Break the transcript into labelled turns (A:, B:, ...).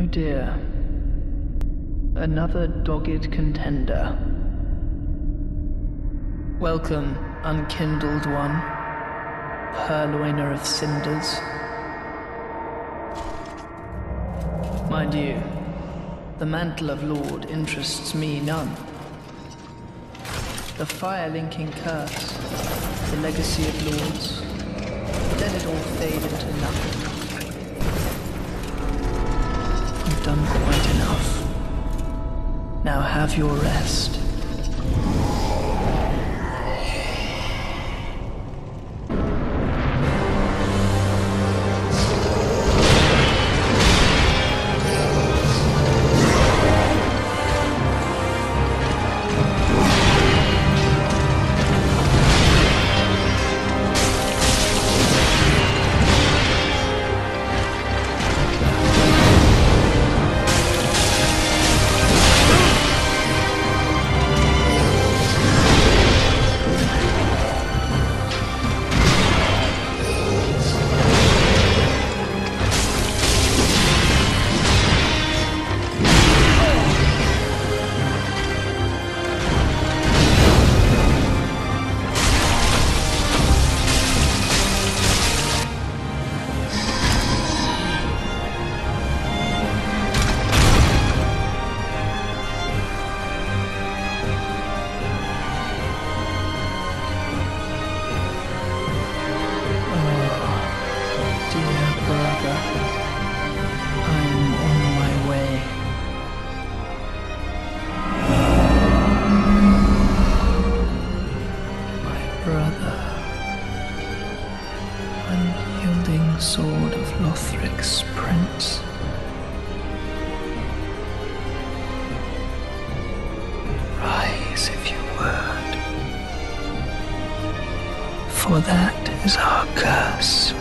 A: Oh dear. Another dogged contender. Welcome, unkindled one, purloiner of cinders. Mind you, the mantle of Lord interests me none. The fire-linking curse, the legacy of lords, let it all fade into nothing. Done quite enough. Now have your rest. For that is our curse.